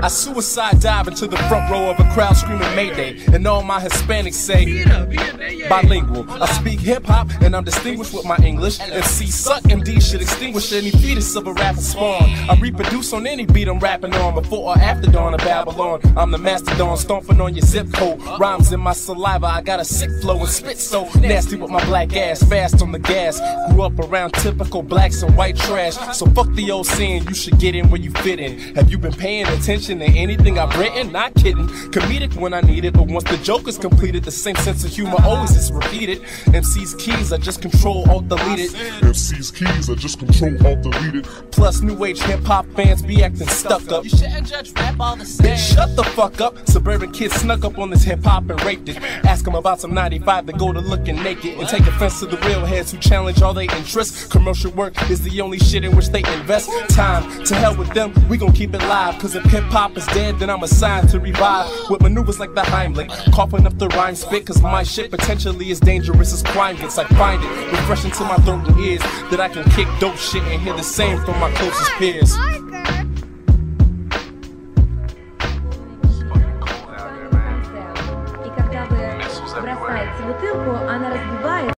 I suicide dive into the front row of a crowd screaming Mayday, and all my Hispanics say bilingual. I speak hip hop and I'm distinguished with my English. MC suck, MD should extinguish any fetus of a rapper spawn. I reproduce on any beat I'm rapping on before or after dawn of Babylon. I'm the mastodon stomping on your zip code. Rhymes in my saliva, I got a sick flow and spit so nasty with my black ass, fast on the gas. Grew up around typical blacks and white trash, so fuck the old saying you should get in where you fit in. Have you been paying attention to anything I've written? Not kidding. Comedic when I need it, but once the joke is completed, the same sense of humor always is repeated. MC's keys, I just control alt deleted. MC's keys, I just control alt deleted. Plus, new age hip hop fans be acting stuck up. You shouldn't judge rap all the same. Bitch, shut the fuck up. Suburban kids snuck up on this hip hop and raped it. Ask them about some 95 that go to looking naked and take offense to the real heads who challenge all their interests. Commercial work is the only shit in which they invest time. To hell with them, we gon' keep it live. Cause if hip hop is dead, then I'm assigned to revive with maneuvers like the Heimlich. Coughing up the rhyme spit, cause my shit potentially is dangerous as crime gets. I find it refreshing to my throat and ears that I can kick dope shit and hear the same from my closest peers. И когда вы бросаете бутылку, она разбивает